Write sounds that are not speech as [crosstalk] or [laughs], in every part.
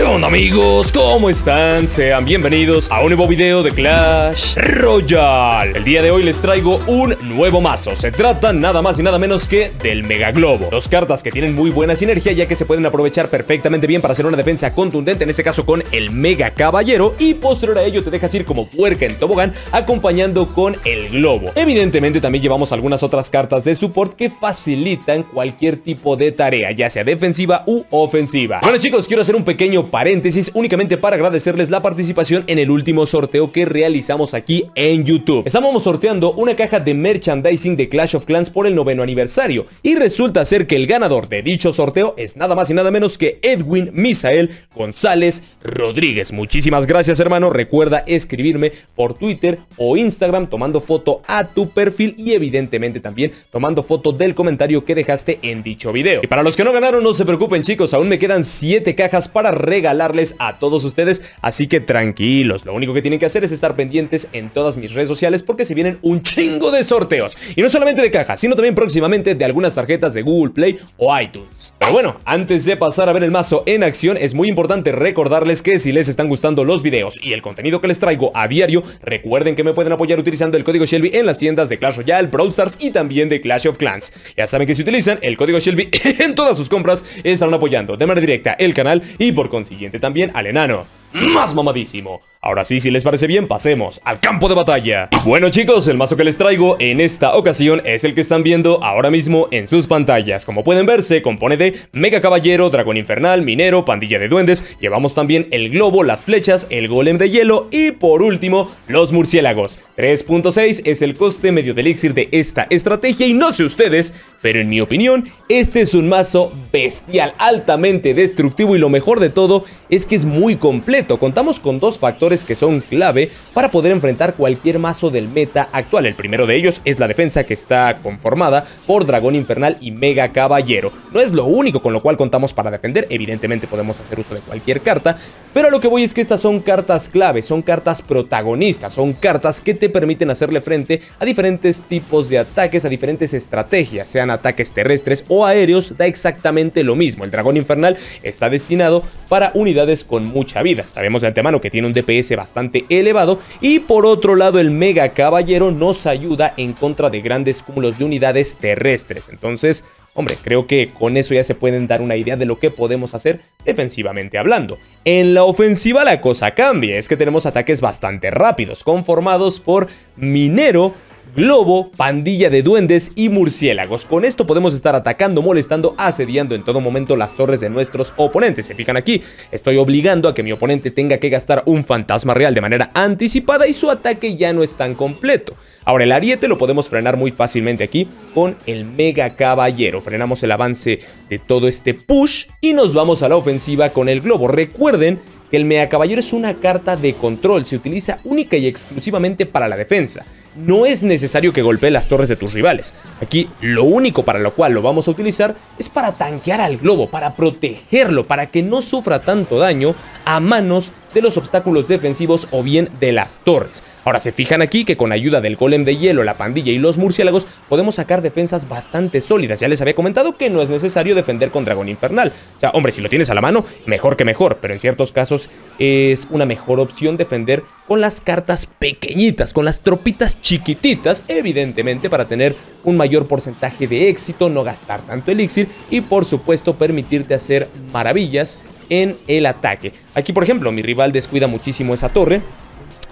¿Qué onda amigos? ¿Cómo están? Sean bienvenidos a un nuevo video de Clash Royale. El día de hoy les traigo un nuevo mazo. Se trata nada más y nada menos que del Mega Globo. Dos cartas que tienen muy buena sinergia ya que se pueden aprovechar perfectamente bien para hacer una defensa contundente, en este caso con el Mega Caballero. Y posterior a ello te dejas ir como puerca en tobogán acompañando con el Globo. Evidentemente también llevamos algunas otras cartas de support que facilitan cualquier tipo de tarea, ya sea defensiva u ofensiva. Bueno chicos, quiero hacer un pequeño paréntesis únicamente para agradecerles la participación en el último sorteo que realizamos aquí en YouTube. Estábamos sorteando una caja de merchandising de Clash of Clans por el noveno aniversario y resulta ser que el ganador de dicho sorteo es nada más y nada menos que Edwin Misael González Rodríguez. Muchísimas gracias hermano, recuerda escribirme por Twitter o Instagram tomando foto a tu perfil y evidentemente también tomando foto del comentario que dejaste en dicho video. Y para los que no ganaron no se preocupen chicos, aún me quedan 7 cajas para regalarles a todos ustedes, así que tranquilos, lo único que tienen que hacer es estar pendientes en todas mis redes sociales porque se vienen un chingo de sorteos, y no solamente de cajas, sino también próximamente de algunas tarjetas de Google Play o iTunes. Pero bueno, antes de pasar a ver el mazo en acción, es muy importante recordarles que si les están gustando los videos y el contenido que les traigo a diario, recuerden que me pueden apoyar utilizando el código Shelby en las tiendas de Clash Royale, Brawl Stars y también de Clash of Clans. Ya saben que si utilizan el código Shelby [laughs] en todas sus compras, estarán apoyando de manera directa el canal y por consiguiente también al enano más mamadísimo. Ahora sí, si les parece bien, pasemos al campo de batalla. Bueno chicos, el mazo que les traigo en esta ocasión es el que están viendo ahora mismo en sus pantallas. Como pueden ver, se compone de Mega Caballero, Dragón Infernal, Minero, Pandilla de Duendes, llevamos también el Globo, las flechas, el Golem de Hielo y por último, los Murciélagos. 3.6 es el coste medio de elixir de esta estrategia y no sé ustedes, pero en mi opinión, este es un mazo bestial, altamente destructivo y lo mejor de todo es que es muy Contamos con dos factores que son clave para poder enfrentar cualquier mazo del meta actual. El primero de ellos es la defensa que está conformada por Dragón Infernal y Mega Caballero. No es lo único con lo cual contamos para defender, evidentemente podemos hacer uso de cualquier carta, pero lo que voy es que estas son cartas clave, son cartas protagonistas, son cartas que te permiten hacerle frente a diferentes tipos de ataques, a diferentes estrategias, sean ataques terrestres o aéreos, da exactamente lo mismo. El Dragón Infernal está destinado para unidades con mucha vida. Sabemos de antemano que tiene un DPS bastante elevado y por otro lado el Mega Caballero nos ayuda en contra de grandes cúmulos de unidades terrestres. Entonces, hombre, creo que con eso ya se pueden dar una idea de lo que podemos hacer defensivamente hablando. En la ofensiva la cosa cambia, es que tenemos ataques bastante rápidos, conformados por Minero, Globo, pandilla de duendes y murciélagos. Con esto podemos estar atacando, molestando, asediando en todo momento las torres de nuestros oponentes. Se fijan aquí, estoy obligando a que mi oponente tenga que gastar un fantasma real de manera anticipada y su ataque ya no es tan completo. Ahora el ariete lo podemos frenar muy fácilmente aquí con el mega caballero. Frenamos el avance de todo este push y nos vamos a la ofensiva con el globo. Recuerden que el mega caballero es una carta de control, se utiliza única y exclusivamente para la defensa no es necesario que golpee las torres de tus rivales. Aquí lo único para lo cual lo vamos a utilizar es para tanquear al globo, para protegerlo, para que no sufra tanto daño a manos de los obstáculos defensivos o bien de las torres. Ahora se fijan aquí que con ayuda del golem de hielo, la pandilla y los murciélagos podemos sacar defensas bastante sólidas. Ya les había comentado que no es necesario defender con dragón infernal. O sea, hombre, si lo tienes a la mano, mejor que mejor, pero en ciertos casos es una mejor opción defender con las cartas pequeñitas, con las tropitas chiquititas, evidentemente para tener un mayor porcentaje de éxito, no gastar tanto elixir y por supuesto permitirte hacer maravillas en el ataque. Aquí, por ejemplo, mi rival descuida muchísimo esa torre.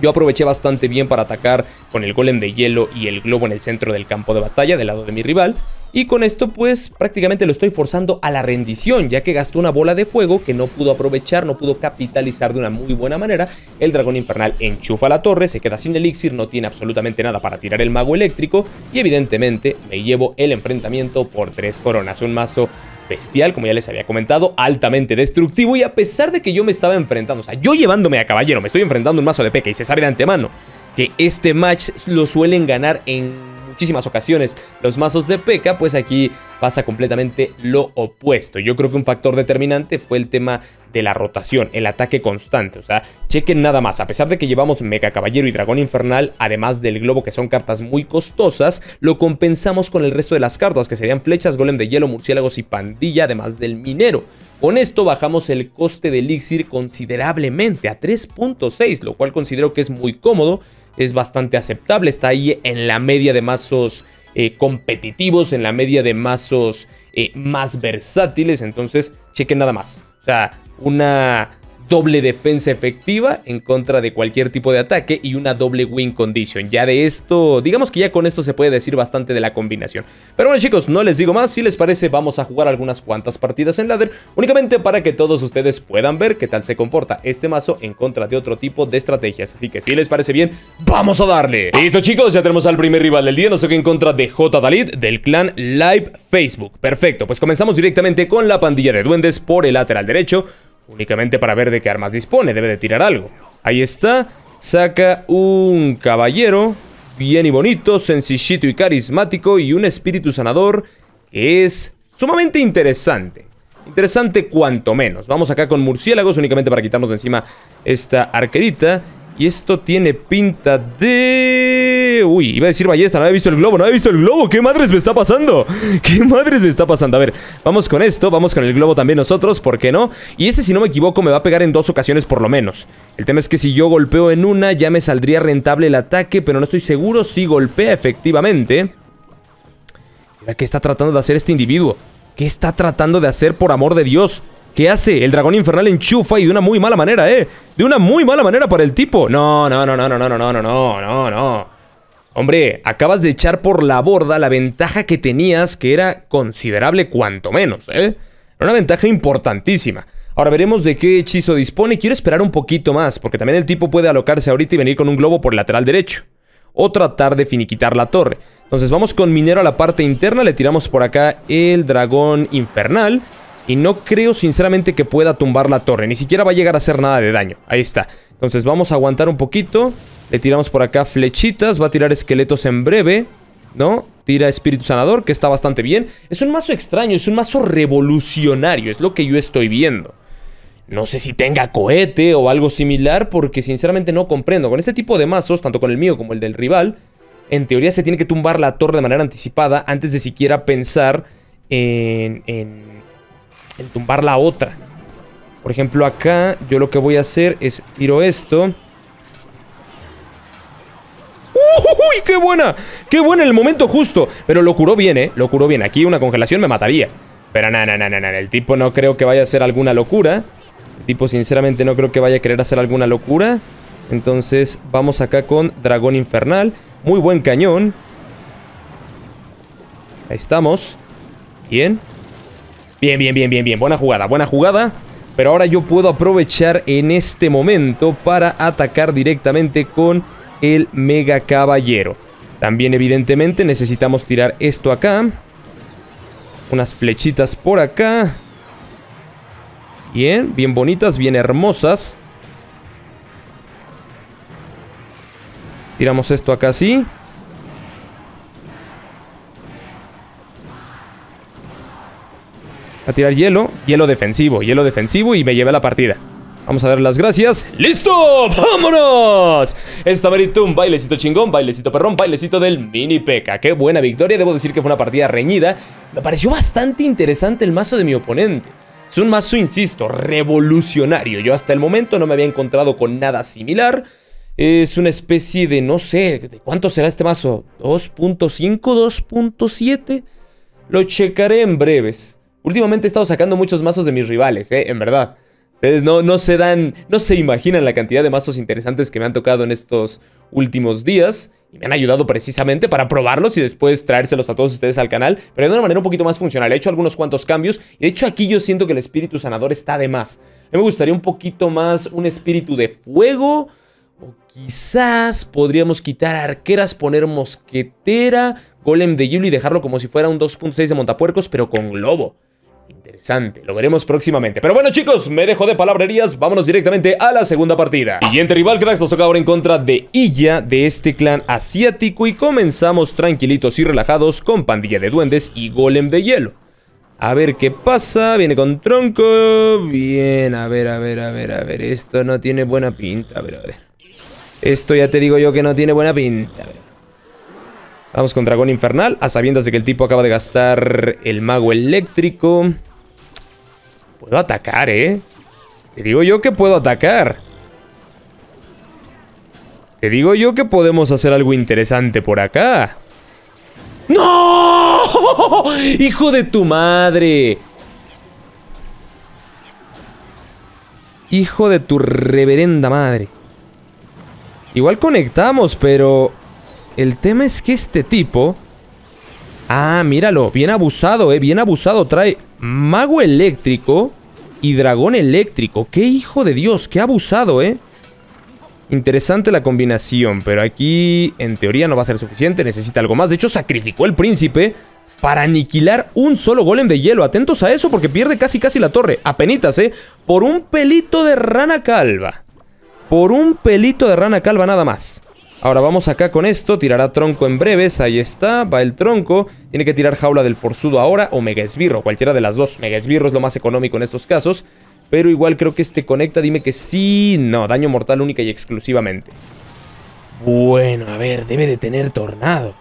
Yo aproveché bastante bien para atacar con el golem de hielo y el globo en el centro del campo de batalla del lado de mi rival. Y con esto pues prácticamente lo estoy forzando a la rendición, ya que gastó una bola de fuego que no pudo aprovechar, no pudo capitalizar de una muy buena manera. El dragón infernal enchufa la torre, se queda sin elixir, no tiene absolutamente nada para tirar el mago eléctrico y evidentemente me llevo el enfrentamiento por tres coronas. Un mazo bestial, como ya les había comentado, altamente destructivo y a pesar de que yo me estaba enfrentando, o sea, yo llevándome a caballero, me estoy enfrentando un mazo de peca y se sabe de antemano que este match lo suelen ganar en muchísimas ocasiones los mazos de P.E.K.K.A, pues aquí pasa completamente lo opuesto. Yo creo que un factor determinante fue el tema de la rotación, el ataque constante. O sea, chequen nada más, a pesar de que llevamos Mega Caballero y Dragón Infernal, además del globo que son cartas muy costosas, lo compensamos con el resto de las cartas, que serían flechas, golem de hielo, murciélagos y pandilla, además del minero. Con esto bajamos el coste de elixir considerablemente a 3.6, lo cual considero que es muy cómodo, es bastante aceptable, está ahí en la media de mazos eh, competitivos, en la media de mazos eh, más versátiles, entonces chequen nada más. O sea, una doble defensa efectiva en contra de cualquier tipo de ataque y una doble win condition. Ya de esto, digamos que ya con esto se puede decir bastante de la combinación. Pero bueno chicos, no les digo más, si les parece vamos a jugar algunas cuantas partidas en ladder, únicamente para que todos ustedes puedan ver qué tal se comporta este mazo en contra de otro tipo de estrategias. Así que si les parece bien, vamos a darle. Listo chicos, ya tenemos al primer rival del día, no sé qué en contra de J. Dalit del clan Live Facebook. Perfecto, pues comenzamos directamente con la pandilla de duendes por el lateral derecho únicamente para ver de qué armas dispone, debe de tirar algo. Ahí está, saca un caballero, bien y bonito, sencillito y carismático, y un espíritu sanador que es sumamente interesante. Interesante cuanto menos. Vamos acá con murciélagos únicamente para quitarnos de encima esta arquerita. Y esto tiene pinta de... Uy, iba a decir ballesta, no había visto el globo, no había visto el globo. ¿Qué madres me está pasando? [laughs] ¿Qué madres me está pasando? A ver, vamos con esto, vamos con el globo también nosotros, ¿por qué no? Y ese, si no me equivoco, me va a pegar en dos ocasiones por lo menos. El tema es que si yo golpeo en una, ya me saldría rentable el ataque, pero no estoy seguro si golpea efectivamente. Mira, ¿qué está tratando de hacer este individuo? ¿Qué está tratando de hacer por amor de Dios? ¿Qué hace? El dragón infernal enchufa y de una muy mala manera, ¿eh? De una muy mala manera para el tipo. No, no, no, no, no, no, no, no, no, no, no. Hombre, acabas de echar por la borda la ventaja que tenías, que era considerable cuanto menos, ¿eh? Era una ventaja importantísima. Ahora veremos de qué hechizo dispone. Quiero esperar un poquito más, porque también el tipo puede alocarse ahorita y venir con un globo por el lateral derecho. O tratar de finiquitar la torre. Entonces vamos con minero a la parte interna, le tiramos por acá el dragón infernal. Y no creo sinceramente que pueda tumbar la torre. Ni siquiera va a llegar a hacer nada de daño. Ahí está. Entonces vamos a aguantar un poquito. Le tiramos por acá flechitas. Va a tirar esqueletos en breve. ¿No? Tira espíritu sanador, que está bastante bien. Es un mazo extraño, es un mazo revolucionario. Es lo que yo estoy viendo. No sé si tenga cohete o algo similar, porque sinceramente no comprendo. Con este tipo de mazos, tanto con el mío como el del rival, en teoría se tiene que tumbar la torre de manera anticipada antes de siquiera pensar en, en en tumbar la otra. Por ejemplo, acá yo lo que voy a hacer es tiro esto. ¡Uy, qué buena! ¡Qué buena en el momento justo! Pero lo curó bien, ¿eh? Lo curó bien. Aquí una congelación me mataría. Pero no, no, no, no. El tipo no creo que vaya a hacer alguna locura. El tipo sinceramente no creo que vaya a querer hacer alguna locura. Entonces vamos acá con Dragón Infernal. Muy buen cañón. Ahí estamos. Bien. Bien, bien, bien, bien, bien. Buena jugada, buena jugada. Pero ahora yo puedo aprovechar en este momento para atacar directamente con el Mega Caballero. También evidentemente necesitamos tirar esto acá. Unas flechitas por acá. Bien, bien bonitas, bien hermosas. Tiramos esto acá así. A tirar hielo, hielo defensivo, hielo defensivo y me llevé la partida. Vamos a dar las gracias. ¡Listo! ¡Vámonos! Esta merito un bailecito chingón, bailecito perrón, bailecito del mini peca. ¡Qué buena victoria! Debo decir que fue una partida reñida. Me pareció bastante interesante el mazo de mi oponente. Es un mazo, insisto, revolucionario. Yo hasta el momento no me había encontrado con nada similar. Es una especie de, no sé, ¿de cuánto será este mazo? ¿2.5? ¿2.7? Lo checaré en breves. Últimamente he estado sacando muchos mazos de mis rivales, eh, en verdad. Ustedes no, no se dan, no se imaginan la cantidad de mazos interesantes que me han tocado en estos últimos días. Y me han ayudado precisamente para probarlos y después traérselos a todos ustedes al canal. Pero de una manera un poquito más funcional. He hecho algunos cuantos cambios. Y de hecho aquí yo siento que el espíritu sanador está de más. A mí me gustaría un poquito más un espíritu de fuego. O quizás podríamos quitar arqueras, poner mosquetera, golem de hielo y dejarlo como si fuera un 2.6 de montapuercos, pero con globo. Interesante, lo veremos próximamente. Pero bueno chicos, me dejo de palabrerías, vámonos directamente a la segunda partida. Siguiente rival, cracks, nos toca ahora en contra de Illa, de este clan asiático. Y comenzamos tranquilitos y relajados con pandilla de duendes y golem de hielo. A ver qué pasa, viene con tronco. Bien, a ver, a ver, a ver, a ver. Esto no tiene buena pinta, a ver, a ver. Esto ya te digo yo que no tiene buena pinta. Vamos con Dragón Infernal, a sabiendas de que el tipo acaba de gastar el Mago Eléctrico. Puedo atacar, ¿eh? Te digo yo que puedo atacar. Te digo yo que podemos hacer algo interesante por acá. ¡No! [laughs] ¡Hijo de tu madre! Hijo de tu reverenda madre. Igual conectamos, pero... El tema es que este tipo... Ah, míralo, bien abusado, eh, bien abusado. Trae mago eléctrico y dragón eléctrico. ¡Qué hijo de Dios! ¡Qué abusado, eh! Interesante la combinación, pero aquí en teoría no va a ser suficiente, necesita algo más. De hecho, sacrificó el príncipe para aniquilar un solo golem de hielo. Atentos a eso porque pierde casi casi la torre. Apenitas, ¿eh? Por un pelito de rana calva. Por un pelito de rana calva nada más. Ahora vamos acá con esto, tirará tronco en breves, ahí está, va el tronco. Tiene que tirar jaula del forzudo ahora o mega esbirro, cualquiera de las dos. Mega esbirro es lo más económico en estos casos. Pero igual creo que este conecta, dime que sí. No, daño mortal única y exclusivamente. Bueno, a ver, debe de tener tornado.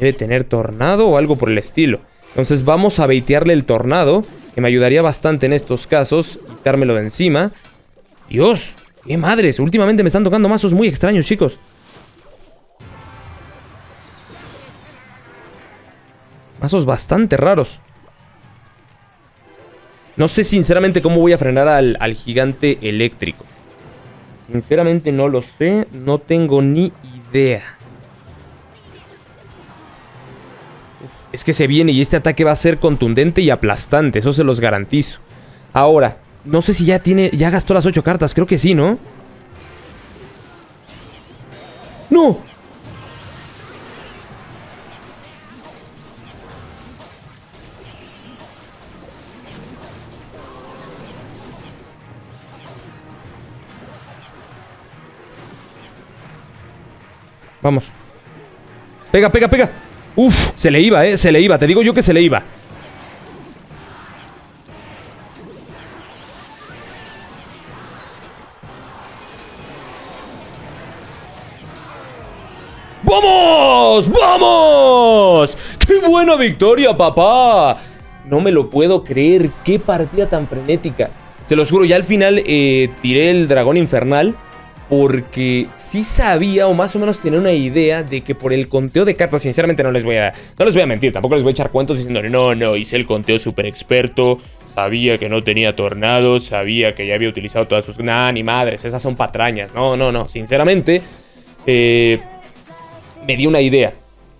Debe tener tornado o algo por el estilo. Entonces vamos a baitearle el tornado, que me ayudaría bastante en estos casos. Quitármelo de encima. Dios, ¡Qué madres! Últimamente me están tocando mazos muy extraños, chicos. Mazos bastante raros. No sé sinceramente cómo voy a frenar al, al, gigante eléctrico. Sinceramente no lo sé. No tengo ni idea. Es que se viene y este ataque va a ser contundente y aplastante. Eso se los garantizo. Ahora, no sé si ya tiene... Ya gastó las ocho cartas. Creo que sí, ¿no? ¡No! Vamos. Pega, pega, pega. Uf, se le iba, eh. Se le iba. Te digo yo que se le iba. ¡Vamos! ¡Qué buena victoria, papá! No me lo puedo creer. ¡Qué partida tan frenética! Se los juro, ya al final eh, tiré el dragón infernal porque sí sabía o más o menos tenía una idea de que por el conteo de cartas, sinceramente no les voy a no les voy a mentir, tampoco les voy a echar cuentos diciendo, no, no, hice el conteo súper experto, sabía que no tenía tornados, sabía que ya había utilizado todas sus... Nah, ni madres, esas son patrañas, no, no, no, sinceramente, eh, me dio una idea.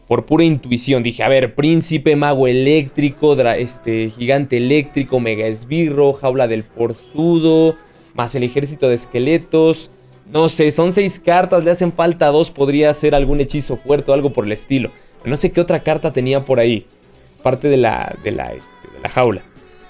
Por pura intuición. Dije, a ver, príncipe, mago eléctrico, este, gigante eléctrico, mega esbirro, jaula del forzudo, más el ejército de esqueletos. No sé, son seis cartas, le hacen falta dos, podría ser algún hechizo fuerte o algo por el estilo. No sé qué otra carta tenía por ahí. Parte de la, de la, este, de la jaula.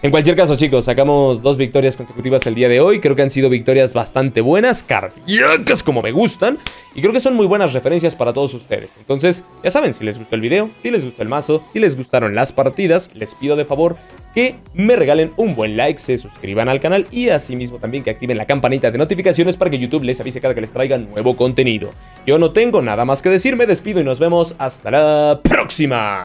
En cualquier caso, chicos, sacamos dos victorias consecutivas el día de hoy. Creo que han sido victorias bastante buenas, cardíacas como me gustan. Y creo que son muy buenas referencias para todos ustedes. Entonces, ya saben, si les gustó el video, si les gustó el mazo, si les gustaron las partidas, les pido de favor que me regalen un buen like, se suscriban al canal y asimismo también que activen la campanita de notificaciones para que YouTube les avise cada que les traiga nuevo contenido. Yo no tengo nada más que decir, me despido y nos vemos hasta la próxima.